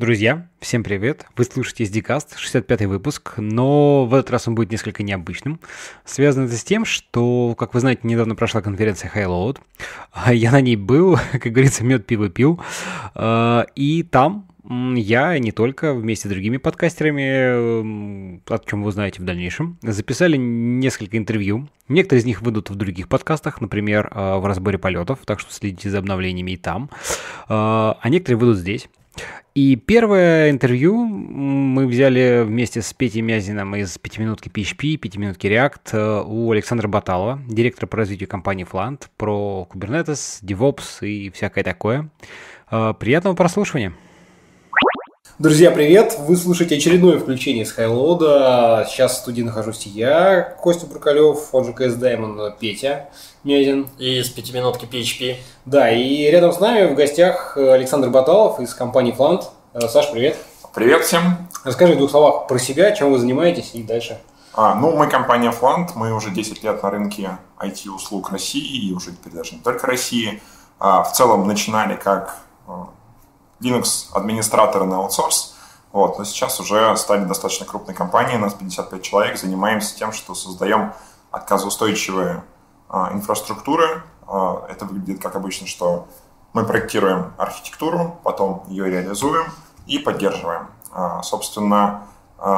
Друзья, всем привет! Вы слушаете SDCast, 65-й выпуск, но в этот раз он будет несколько необычным. Связано это с тем, что, как вы знаете, недавно прошла конференция Highload. Я на ней был, как говорится, мед пиво пил. А, и там я, не только, вместе с другими подкастерами, о чем вы узнаете в дальнейшем, записали несколько интервью. Некоторые из них выйдут в других подкастах, например, а, в разборе полетов, так что следите за обновлениями и там. А, а некоторые выйдут здесь. И первое интервью мы взяли вместе с Петей Мязиным из «Пятиминутки PHP», «Пятиминутки React» э, у Александра Баталова, директора по развитию компании Flant, про Kubernetes, DevOps и всякое такое. Э, приятного прослушивания! Друзья, привет! Вы слушаете очередное включение с Хайлода. Сейчас в студии нахожусь я, Костя Брукалев, он же КС Diamond, Петя Мезин. И с пятиминутки PHP. Да, и рядом с нами в гостях Александр Баталов из компании Flant. Саш, привет! Привет всем! Расскажи в двух словах про себя, чем вы занимаетесь и дальше. А, ну, мы компания Flant, мы уже 10 лет на рынке IT-услуг России, и уже теперь даже не только России. А, в целом начинали как а, Linux администраторы на аутсорс. Вот, но сейчас уже стали достаточно крупной компанией, нас 55 человек, занимаемся тем, что создаем отказоустойчивые а, инфраструктуры. А, это выглядит как обычно, что мы проектируем архитектуру, потом ее реализуем и поддерживаем. А, собственно,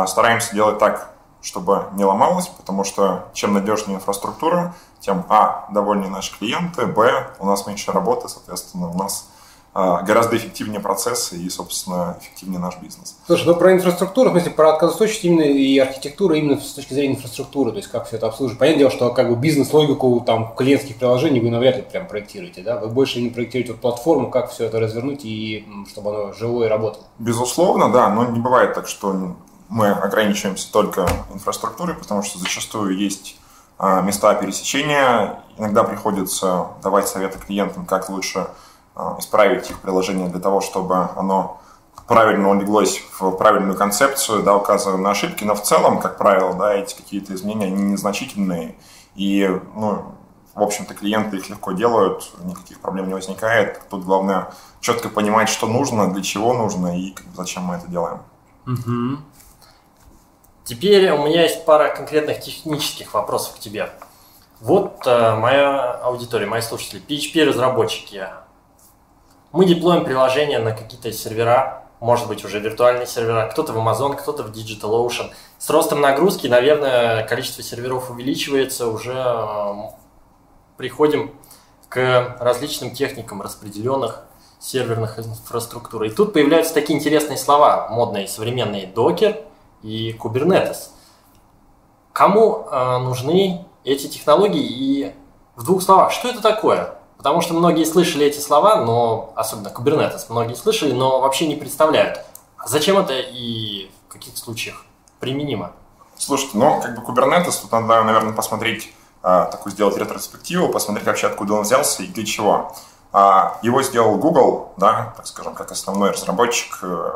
стараемся делать так, чтобы не ломалось, потому что чем надежнее инфраструктура, тем, а, довольнее наши клиенты, б, у нас меньше работы, соответственно, у нас гораздо эффективнее процессы и, собственно, эффективнее наш бизнес. Слушай, ну про инфраструктуру, в смысле, про отказоустойчивость именно и архитектуру именно с точки зрения инфраструктуры, то есть как все это обслуживать. Понятное дело, что как бы бизнес-логику там клиентских приложений вы навряд ли прям проектируете, да? Вы больше не проектируете вот платформу, как все это развернуть и чтобы оно жило и работало. Безусловно, да, но не бывает так, что мы ограничиваемся только инфраструктурой, потому что зачастую есть а, места пересечения, иногда приходится давать советы клиентам, как лучше а, исправить их приложение для того, чтобы оно правильно улеглось в правильную концепцию, да, указываем на ошибки, но в целом, как правило, да, эти какие-то изменения, они незначительные, и, ну, в общем-то, клиенты их легко делают, никаких проблем не возникает. Тут главное четко понимать, что нужно, для чего нужно и зачем мы это делаем. Угу. Теперь у меня есть пара конкретных технических вопросов к тебе. Вот э, моя аудитория, мои слушатели, PHP-разработчики. Мы деплоим приложение на какие-то сервера, может быть, уже виртуальные сервера, кто-то в Amazon, кто-то в DigitalOcean. С ростом нагрузки, наверное, количество серверов увеличивается, уже приходим к различным техникам распределенных серверных инфраструктур. И тут появляются такие интересные слова, модные, современные, докер и Kubernetes. Кому э, нужны эти технологии и в двух словах, что это такое? Потому что многие слышали эти слова, но особенно Kubernetes многие слышали, но вообще не представляют, зачем это и в каких случаях применимо. Слушайте, ну, как бы Kubernetes, тут надо, наверное, посмотреть, а, такую сделать ретроспективу, посмотреть вообще, откуда он взялся и для чего. А, его сделал Google, да, так скажем, как основной разработчик э,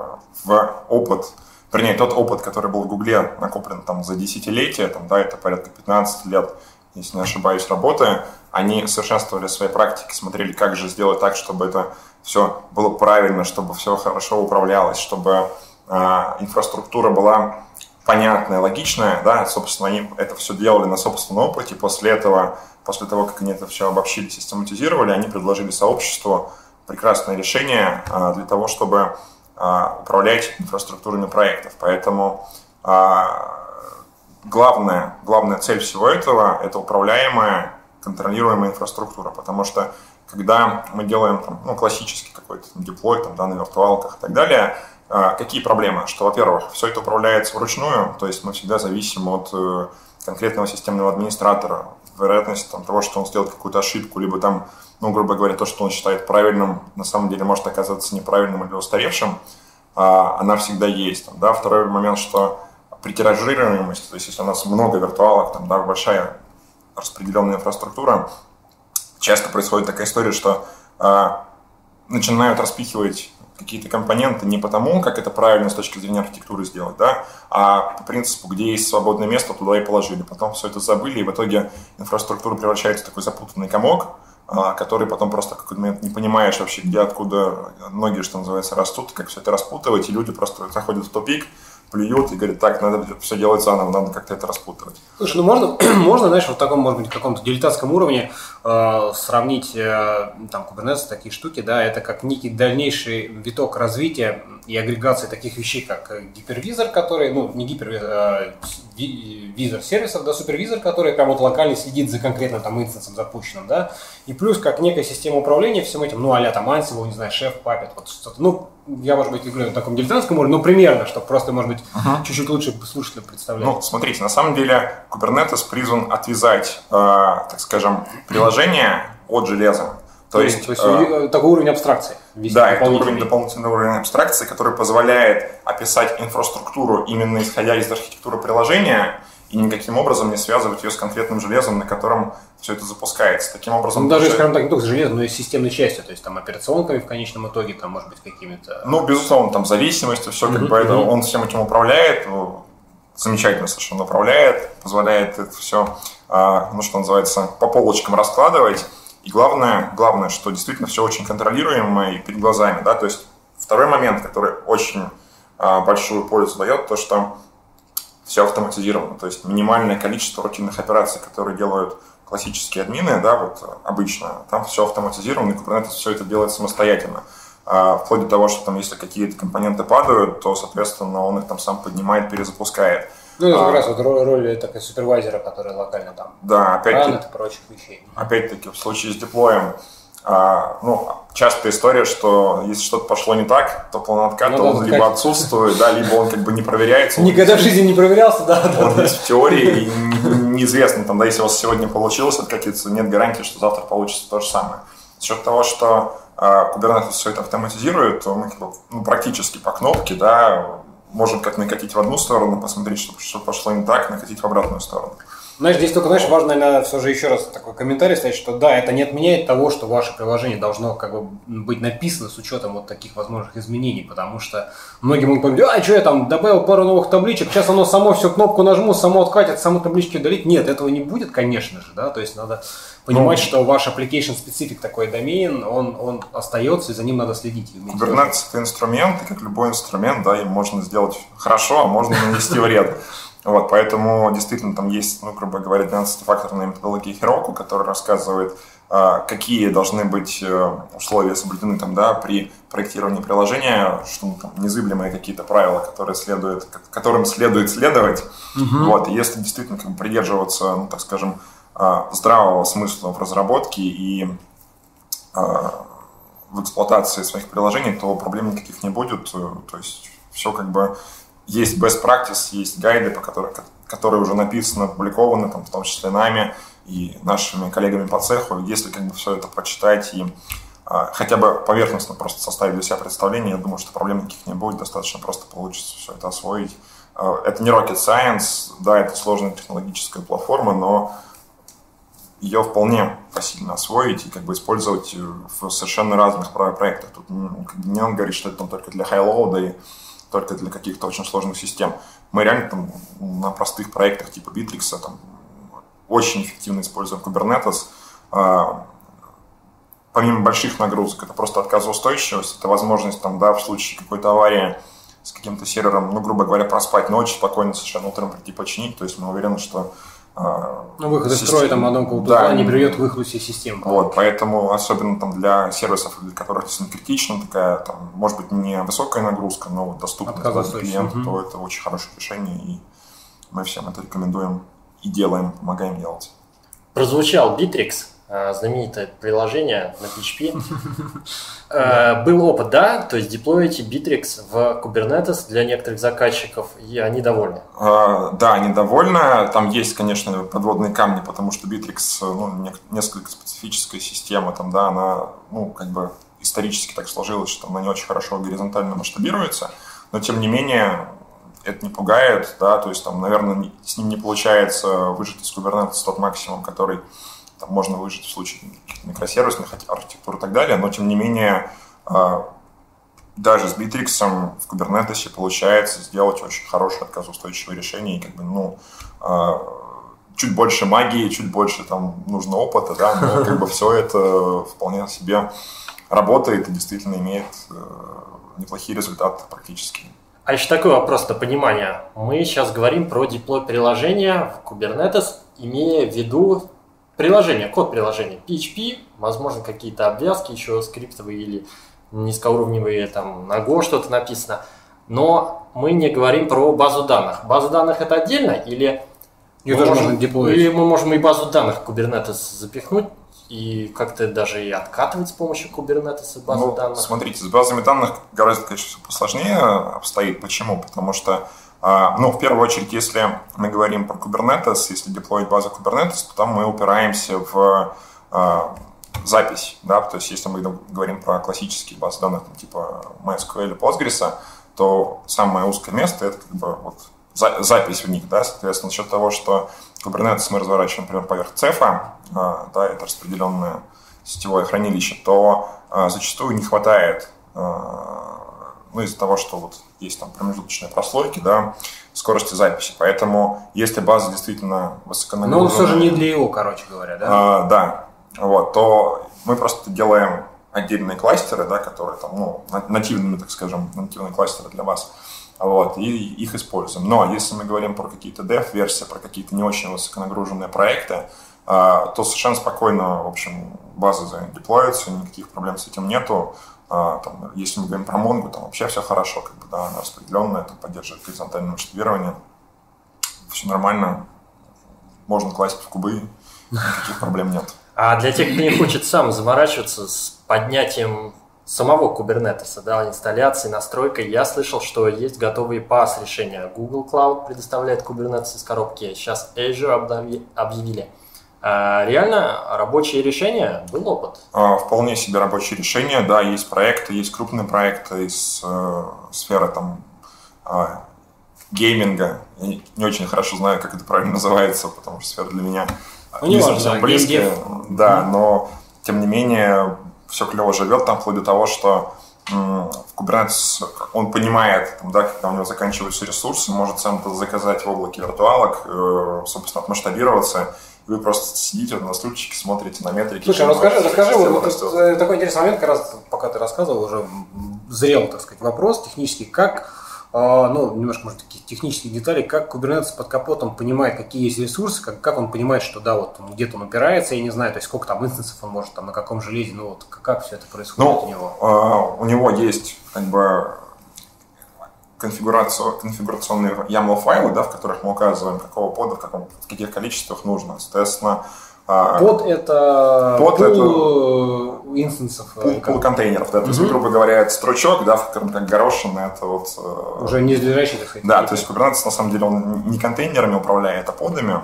в опыт, вернее, тот опыт, который был в Гугле накоплен там за десятилетия, там, да, это порядка 15 лет, если не ошибаюсь, работы, они совершенствовали свои практики, смотрели, как же сделать так, чтобы это все было правильно, чтобы все хорошо управлялось, чтобы э, инфраструктура была понятная, логичная, да, собственно, они это все делали на собственном опыте, после этого, после того, как они это все обобщили, систематизировали, они предложили сообществу прекрасное решение э, для того, чтобы э, управлять инфраструктурами проектов, поэтому главная, главная цель всего этого – это управляемая контролируемая инфраструктура, потому что когда мы делаем там, ну, классический какой-то деплой там, да, на виртуалках и так далее, а, какие проблемы? Что, во-первых, все это управляется вручную, то есть мы всегда зависим от э, конкретного системного администратора. Вероятность там, того, что он сделает какую-то ошибку, либо там, ну, грубо говоря, то, что он считает правильным, на самом деле может оказаться неправильным или устаревшим, а, она всегда есть. Там, да? Второй момент, что при тиражируемости, то есть если у нас много виртуалок, там, да, большая распределенная инфраструктура, часто происходит такая история, что э, начинают распихивать какие-то компоненты не потому, как это правильно с точки зрения архитектуры сделать, да, а по принципу, где есть свободное место, туда и положили. Потом все это забыли, и в итоге инфраструктура превращается в такой запутанный комок, а, который потом просто в какой-то момент не понимаешь вообще, где, откуда ноги, что называется, растут, как все это распутывать, и люди просто заходят в тупик, плюют и говорят, так, надо все делать заново, надо как-то это распутывать. Слушай, ну можно, можно, знаешь, в таком, может быть, каком-то дилетантском уровне сравнить э, там Kubernetes, такие штуки, да, это как некий дальнейший виток развития и агрегации таких вещей, как гипервизор, который, ну, не гипервизор, а визор сервисов, да, супервизор, который прям вот локально следит за конкретным там инстансом запущенным, да, и плюс как некая система управления всем этим, ну, а-ля там Ansible, не знаю, шеф, папет, вот что-то, ну, я, может быть, говорю на таком дилетантском уровне, но примерно, чтобы просто, может быть, uh-huh. чуть-чуть лучше слушателям представлять. Ну, смотрите, на самом деле Kubernetes призван отвязать, э, так скажем, приложение от железа. То есть, то есть э, такой уровень абстракции. Да, это уровень дополнительный уровень абстракции, который позволяет описать инфраструктуру именно исходя из архитектуры приложения и никаким образом не связывать ее с конкретным железом, на котором все это запускается. Таким образом... Ну, даже, скажем так, не только с железом, но и с системной частью, то есть там операционками в конечном итоге, там, может быть, какими-то... Ну, безусловно, там зависимостью, все как бы это, он всем этим управляет, замечательно совершенно управляет, позволяет это все, а, ну, что называется, по полочкам раскладывать. И главное, главное, что действительно все очень контролируемо и перед глазами, да, то есть второй момент, который очень а, большую пользу дает, то, что все автоматизировано, то есть минимальное количество рутинных операций, которые делают классические админы, да, вот обычно, там все автоматизировано, и Kubernetes все это делает самостоятельно. А, вплоть до того, что там, если какие-то компоненты падают, то, соответственно, он их там сам поднимает, перезапускает. Ну, это как а, раз вот роль, роль такой супервайзера, который локально там да, опять и прочих вещей. Опять-таки, в случае с деплоем, а, ну, частая история, что если что-то пошло не так, то план отката ну, да, он либо как... отсутствует, да, либо он как бы не проверяется. Никогда в жизни не проверялся, да. Он есть в теории, и неизвестно, там, да, если у вас сегодня получилось откатиться, нет гарантии, что завтра получится то же самое. За счет того, что Kubernetes все это автоматизирует, то мы бы, ну, практически по кнопке, да, можем как накатить в одну сторону, посмотреть, что, что пошло не так, накатить в обратную сторону. Знаешь, здесь только, знаешь, важно, наверное, все же еще раз такой комментарий ставить, что да, это не отменяет того, что ваше приложение должно как бы быть написано с учетом вот таких возможных изменений, потому что многие могут подумать, а что я там добавил пару новых табличек, сейчас оно само все кнопку нажму, само откатит, само таблички удалить. Нет, этого не будет, конечно же, да, то есть надо понимать, ну, что ваш application specific такой домен, он, он остается, и за ним надо следить. Kubernetes это инструмент, и как любой инструмент, да, им можно сделать хорошо, а можно нанести вред. Вот, поэтому действительно там есть, ну, грубо говоря, 12-факторная методология Heroku, которая рассказывает, а, какие должны быть э, условия соблюдены там, да, при проектировании приложения, что ну, там, незыблемые какие-то правила, которые следует, которым следует следовать. Угу. Вот, и если действительно как бы, придерживаться, ну, так скажем, а, здравого смысла в разработке и а, в эксплуатации своих приложений, то проблем никаких не будет. То есть все как бы есть best practice, есть гайды, по которым, которые уже написаны, опубликованы, там, в том числе нами и нашими коллегами по цеху. Если как бы все это прочитать и а, хотя бы поверхностно просто составить для себя представление, я думаю, что проблем никаких не будет, достаточно просто получится все это освоить. А, это не rocket science, да, это сложная технологическая платформа, но ее вполне посильно освоить и как бы использовать в совершенно разных проектах. Тут не он говорит, что это там только для high-load и только для каких-то очень сложных систем. Мы реально там на простых проектах типа Bittrex там, очень эффективно используем Kubernetes. А, помимо больших нагрузок, это просто отказоустойчивость, это возможность там, да, в случае какой-то аварии с каким-то сервером, ну, грубо говоря, проспать ночь, спокойно совершенно утром прийти починить. То есть мы уверены, что ну, выход из строя там одном какого да, не приведет к выходу всей системы. Вот, поэтому особенно там для сервисов, для которых действительно критично, такая, там, может быть, не высокая нагрузка, но вот доступность для клиента, угу. то это очень хорошее решение, и мы всем это рекомендуем и делаем, помогаем делать. Прозвучал Bittrex. Э, знаменитое приложение на PHP. Э, был опыт, да, то есть деплоите Bittrex в Kubernetes для некоторых заказчиков, и они довольны. Э, да, они довольны. Там есть, конечно, подводные камни, потому что Bittrex ну, несколько специфическая система, там, да, она, ну, как бы исторически так сложилось, что она не очень хорошо горизонтально масштабируется, но тем не менее это не пугает, да, то есть там, наверное, с ним не получается выжить из Kubernetes тот максимум, который там можно выжить в случае микросервисных архитектур и так далее, но тем не менее а, даже с Bittrex в Kubernetes получается сделать очень хорошее отказоустойчивое решение и как бы, ну, а, чуть больше магии, чуть больше там нужно опыта, да, но как бы все это вполне себе работает и действительно имеет э, неплохие результаты практически. А еще такой вопрос на понимание. Мы сейчас говорим про деплой приложения в Kubernetes, имея в виду приложение, код приложения, PHP, возможно, какие-то обвязки еще скриптовые или низкоуровневые, там, на Go что-то написано. Но мы не говорим про базу данных. База данных это отдельно или Ее можно деплоить. или мы можем и базу данных Kubernetes запихнуть и как-то даже и откатывать с помощью Kubernetes базу Ну, данных? Смотрите, с базами данных гораздо, конечно, всё посложнее обстоит. Почему? Потому что, ну, в первую очередь, если мы говорим про Kubernetes, если деплоить базу Kubernetes, то там мы упираемся в а, запись, да, то есть если мы говорим про классические базы данных, типа MySQL или Postgres, то самое узкое место это как бы вот за- запись в них, да, соответственно, за счет того, что Kubernetes мы разворачиваем, например, поверх цефа, а, да, это распределенное сетевое хранилище, то а, зачастую не хватает, а, ну, из-за того, что вот есть там промежуточные прослойки, да, скорости записи. Поэтому, если база действительно Но высоконагруженная... он все же не для его, короче говоря, да? А, да, вот, то мы просто делаем отдельные кластеры, да, которые там, ну, на- нативными, так скажем, нативные кластеры для вас, вот, и их используем. Но если мы говорим про какие-то dev-версии, про какие-то не очень высоконагруженные проекты, то совершенно спокойно, в общем, базы задеплоятся, никаких проблем с этим нету. А, там, если мы говорим про Mongo, там вообще все хорошо, как бы, да, она распределенная, там поддерживает горизонтальное масштабирование, все нормально, можно класть в кубы, никаких проблем нет. А для тех, кто не хочет сам заморачиваться с поднятием самого Kubernetes, да, инсталляцией, настройкой, я слышал, что есть готовые PaaS решения. Google Cloud предоставляет Kubernetes из коробки, сейчас Azure объявили. А реально рабочее решение, был опыт. А, Вполне себе рабочее решение, да, есть проекты, есть крупные проекты из э, сферы там а, гейминга. Я не очень хорошо знаю, как это правильно называется, потому что сфера для меня Ну, не важно, совсем близкая. Да, но тем не менее все клево живет там вплоть до того, что в Kubernetes он понимает, там, да, когда у него заканчиваются ресурсы, может сам это заказать в облаке виртуалок, э, собственно, отмасштабироваться, вы просто сидите на стульчике, смотрите на метрики. Слушай, а чем расскажи, расскажи, вот, растет. э, такой интересный момент, как раз пока ты рассказывал, уже зрел, так сказать, вопрос технический, как, э, ну, немножко, может, таких технических деталей, как Kubernetes под капотом понимает, какие есть ресурсы, как, как он понимает, что, да, вот он где-то он упирается, я не знаю, то есть сколько там инстансов он может, там, на каком железе, ну, вот, как, как все это происходит Ну, у него. э, у него есть как бы конфигурацию, конфигурационные YAML файлы, да, в которых мы указываем, какого пода, в, каком, в каких количествах нужно. Соответственно, э, Под это под пул э, инстансов, э, пул, контейнеров, да, то есть, грубо говоря, это стручок, да, в котором как горошина, это вот... э, уже не лежащий, так сказать. Да, то есть Kubernetes на самом деле он не контейнерами управляет, а подами.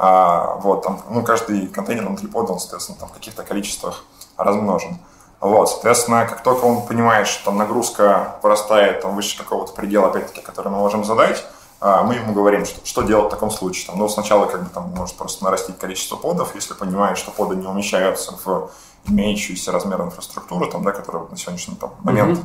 А, вот, там, ну, каждый контейнер внутри пода, он, соответственно, там в каких-то количествах размножен. Вот, соответственно, как только он понимает, что там нагрузка вырастает там, выше какого-то предела, опять-таки, который мы можем задать, а, мы ему говорим, что, что делать в таком случае. Там, ну, сначала как бы там может просто нарастить количество подов, если понимает, что поды не умещаются в имеющуюся размер инфраструктуры, там, да, которая на сегодняшний там, момент а,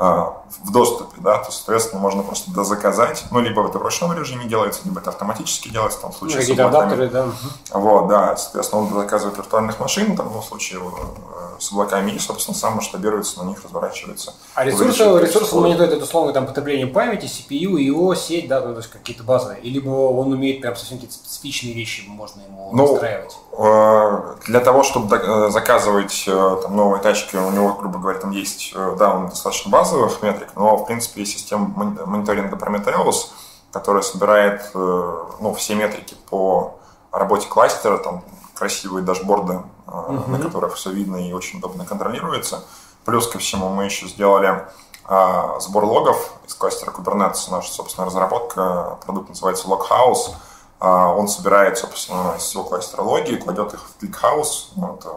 в доступе, да, то, соответственно, можно просто дозаказать, ну, либо это в ручном режиме делается, либо это автоматически делается, там, в Ну, случае с какие-то облаками. да. Вот, да, соответственно, он заказывает виртуальных машин, там, ну, в случае э, с облаками, и, собственно, сам масштабируется, на них разворачивается. А ресурсы, ресурсы он мониторит это условно там потребление памяти, CPU, его сеть, да, ну, то есть какие-то базовые. Либо он умеет прям совсем какие-то специфичные вещи, можно ему Ну, настраивать. Э, Для того, чтобы э, заказывать э, там, новые тачки, у него, грубо говоря, там есть, э, да, он достаточно базовых метрик, но, в принципе, есть система мон- мониторинга Prometheus, которая собирает э, ну, все метрики по работе кластера, там красивые дашборды, э, на которых все видно и очень удобно контролируется. Плюс ко всему мы еще сделали э, сбор логов из кластера Kubernetes. Наша, собственно, разработка, продукт называется Loghouse. А, Он собирает, собственно, из всего кластера логи, кладет их в ClickHouse. Ну, это,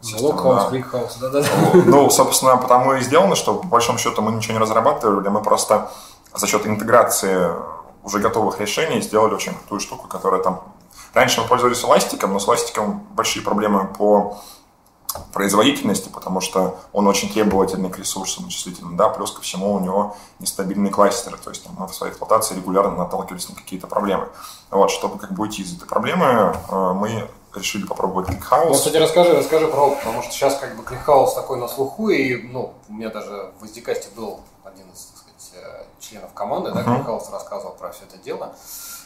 система, Loghouse, да. ClickHouse, да-да-да. Ну, собственно, потому и сделано, что по большому счету мы ничего не разрабатывали, мы просто за счет интеграции уже готовых решений сделали очень крутую штуку, которая там... Раньше мы пользовались эластиком, но с эластиком большие проблемы по производительности, потому что он очень требовательный к ресурсам вычислительным, да, плюс ко всему у него нестабильные кластеры, то есть там, мы в своей эксплуатации регулярно наталкивались на какие-то проблемы. Вот, чтобы как бы уйти из этой проблемы, э, мы решили попробовать ClickHouse. Ну, кстати, расскажи, расскажи про потому что сейчас как бы ClickHouse такой на слуху, и, ну, у меня даже в Издикасте был один из, так сказать, э, членов команды, да, Мгм. ClickHouse рассказывал про все это дело.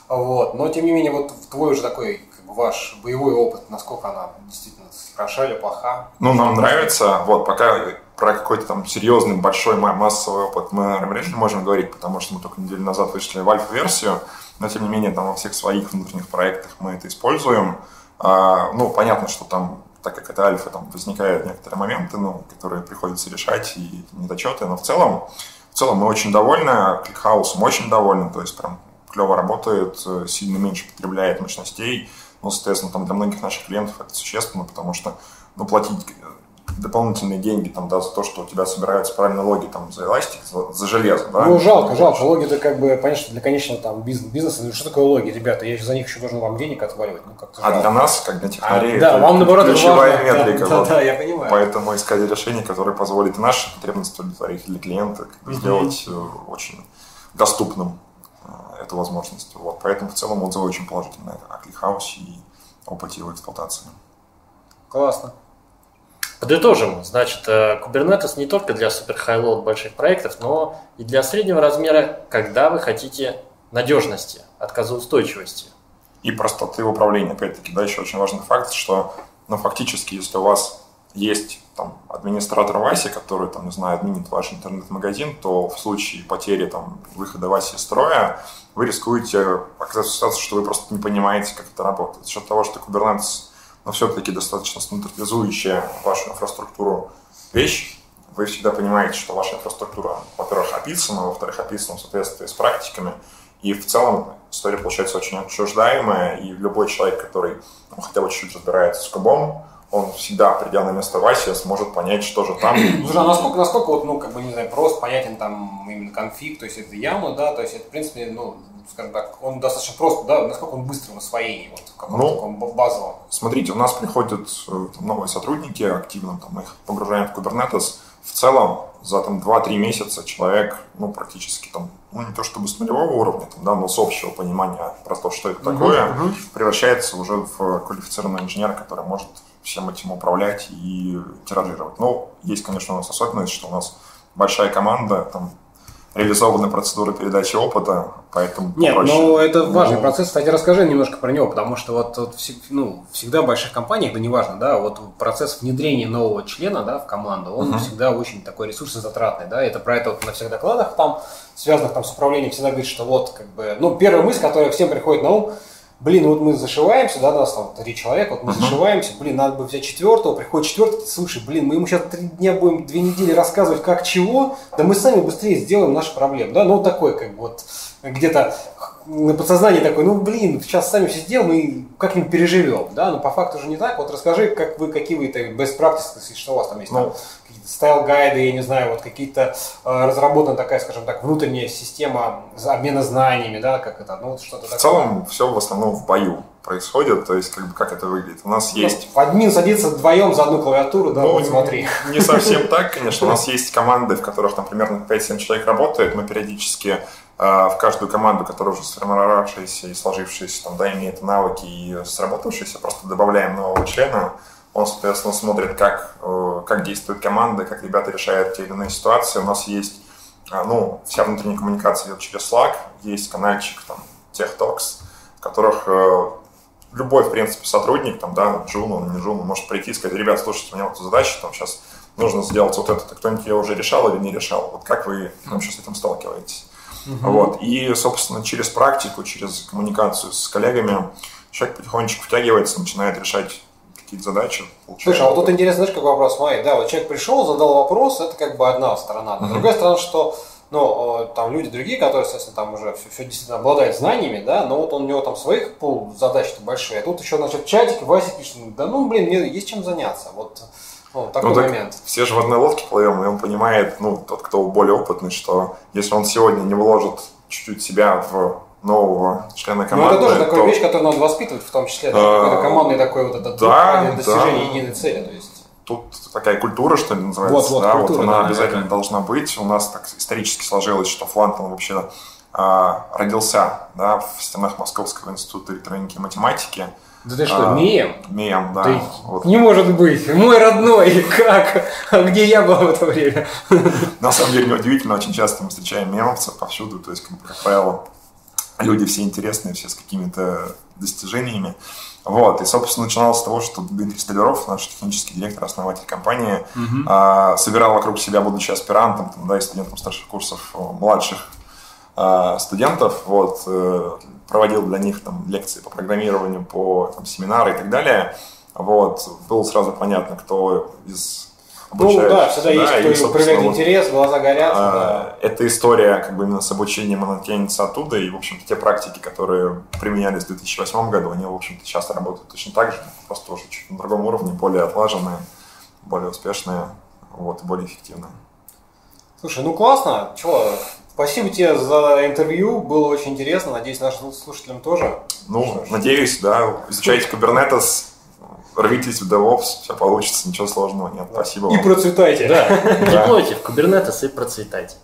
Вот. Но, тем не менее, вот твой уже такой, как бы, ваш боевой опыт, насколько она действительно хороша или плоха? Ну, нам нравится, вот, пока про какой-то там серьезный, большой, ма- массовый опыт мы, вряд ли можем говорить, потому что мы только неделю назад вышли в альфа-версию, но, тем не менее, там во всех своих внутренних проектах мы это используем. А, ну, понятно, что там, так как это альфа, там возникают некоторые моменты, ну, которые приходится решать и недочеты, но в целом, в целом мы очень довольны, кликхаусом очень довольны, то есть прям клево работает, э, сильно меньше потребляет мощностей, ну, соответственно, там для многих наших клиентов это существенно, потому что, ну, платить дополнительные деньги там, да, за то, что у тебя собираются правильные логи там, за эластик, за, за железо, да? Ну, жалко, жалко. Логи это как бы, понятно, что для конечного там бизнес, бизнеса, ну, что такое логи, ребята? Я за них еще должен вам денег отваливать. Ну, как-то А для нас, как для технарей, А, да, это вам наоборот это ключевая важно. метрика. Да, вот. да, я понимаю. Поэтому искали решение, которое позволит наши потребности удовлетворить для клиента, как бы сделать э, очень доступным э, эту возможность. Вот. Поэтому в целом отзывы очень положительные о ClickHouse и опыте его эксплуатации. Классно. Подытожим, значит, э, Kubernetes не только для супер highload больших проектов, но и для среднего размера, когда вы хотите надежности, отказоустойчивости. И простоты управления. Опять-таки, да, еще очень важный факт, что ну, фактически, если у вас есть там, администратор Вася, который, там, не знаю, админит ваш интернет-магазин, то в случае потери там, выхода Васи из строя вы рискуете оказаться в ситуации, что вы просто не понимаете, как это работает. За счет того, что Kubernetes но все-таки достаточно стандартизующая вашу инфраструктуру вещь, вы всегда понимаете, что ваша инфраструктура, во-первых, описана, во-вторых, описана в соответствии с практиками, и в целом история получается очень отчуждаемая, и любой человек, который ну, хотя бы чуть-чуть разбирается с кубом, он всегда, придя на место Васи, сможет понять, что же там. Слушай, а насколько, насколько вот, ну, как бы, не знаю, просто понятен там именно конфиг, то есть это яма, да, то есть это, в принципе, ну, скажем так, он достаточно просто, да, насколько он быстро в освоении, вот, в каком-то Ну, таком базовом. Смотрите, у нас приходят э, там, новые сотрудники активно, там, мы их погружаем в Kubernetes. В целом, за там, 2-3 месяца человек, ну, практически там, ну, не то чтобы с нулевого уровня, там, да, но с общего понимания про то, что это такое, превращается уже в квалифицированного инженера, который может всем этим управлять и тиражировать. Но есть, конечно, у нас особенность, что у нас большая команда, там, реализованы процедуры передачи опыта, поэтому Нет, проще. ну это важный Ну, процесс. Кстати, расскажи немножко про него, потому что вот, вот ну, всегда в больших компаниях, да неважно, да, вот процесс внедрения нового члена да, в команду, он Мгм. всегда очень такой ресурсозатратный, да, это про это вот на всех докладах там, связанных там с управлением, всегда говорит, что вот, как бы, ну, первая мысль, которая всем приходит на ум, блин, вот мы зашиваемся, да, нас там три человека, вот мы зашиваемся, блин, надо бы взять четвертого, приходит четвертый, слушай, блин, мы ему сейчас три дня будем, две недели рассказывать, как чего, да мы сами быстрее сделаем наши проблемы, да, ну, вот такой, как бы, вот, где-то на подсознании такой, ну, блин, сейчас сами все сделаем и как-нибудь переживем, да, но по факту же не так, вот расскажи, как вы, какие вы, это best practices, что у вас там есть, там, Ну, какие-то style guide ы, я не знаю, вот какие-то э, разработана такая, скажем так, внутренняя система обмена знаниями, да, как это, ну, вот что-то такое. В целом все в основном в бою происходит, то есть как, бы, как это выглядит. У нас есть... Ну, Админ садится вдвоем за одну клавиатуру, да, Ну, вот смотри. Не совсем так, конечно. У нас есть команды, в которых там примерно 5-7 человек работает. Мы периодически в каждую команду, которая уже сформировавшаяся и сложившаяся, там, да, имеет навыки и сработавшаяся, просто добавляем нового члена. Он, соответственно, смотрит, как, э, как действует команда, как ребята решают те или иные ситуации. У нас есть, э, ну, вся внутренняя коммуникация идет через Slack, есть канальчик, там, TechTalks, в которых э, любой, в принципе, сотрудник, там, да, Джун, он не Джун, может прийти и сказать, ребят, слушайте, у меня вот задача, там, сейчас нужно сделать вот это, кто-нибудь ее уже решал или не решал, вот как вы там, сейчас с этим сталкиваетесь? Вот, и, собственно, через практику, через коммуникацию с коллегами человек потихонечку втягивается, начинает решать какие-то задачи. получает Слушай, а вот тут интересно, знаешь, как вопрос, смотри, да, вот человек пришел, задал вопрос, это как бы одна сторона. Мгм. другая сторона, что ну, э, там люди другие, которые, естественно, там уже все, действительно обладают знаниями, да, но вот он, у него там своих пол задач-то большой, а тут еще, значит, чатик, Вася пишет, да ну, блин, мне есть чем заняться, вот ну, такой Ну, так момент. Все же в одной лодке плывем, и он понимает, ну, тот, кто более опытный, что если он сегодня не вложит чуть-чуть себя в нового члена Ну, команды, это тоже такая то- вещь, которую надо воспитывать, в том числе, А, какой-то командный такой вот этот дух да, ради достижения да. единой цели, то есть. тут такая культура, что ли, называется, Вот, вот, да, культура, вот она да, обязательно да. должна быть. У нас так исторически сложилось, что Флантон вообще а, родился да, в стенах Московского института электроники и математики. Да ты что, А, мем? Мем, да. Да вот. Не может быть. Мой родной. Как? А где я был в это время? На самом деле неудивительно, очень часто мы встречаем мемовцев повсюду, то есть, как, правило, люди все интересные, все с какими-то достижениями. Вот, и, собственно, начиналось с того, что Дмитрий Столяров, наш технический директор, основатель компании, а, собирал вокруг себя, будучи аспирантом, там, да, и студентом старших курсов, младших студентов, вот, э, проводил для них там лекции по программированию, по там, семинары и так далее. Вот, было сразу понятно, кто из Ну да, всегда есть и, кто проявляет вот, интерес, глаза горят. да. а, Эта история как бы именно с обучением, она тянется оттуда, и, в общем-то, те практики, которые применялись в 2008 году, они, в общем-то, часто работают точно так же, просто уже чуть на другом уровне, более отлаженные, более успешные, вот, более эффективные. Слушай, ну классно. Чего? Спасибо тебе за интервью. Было очень интересно. Надеюсь, нашим слушателям тоже. Ну, Что надеюсь, да, изучайте Kubernetes, рвитесь в DevOps, все получится, ничего сложного нет. Спасибо И вам. процветайте. Да, гипноте в Kubernetes и процветайте.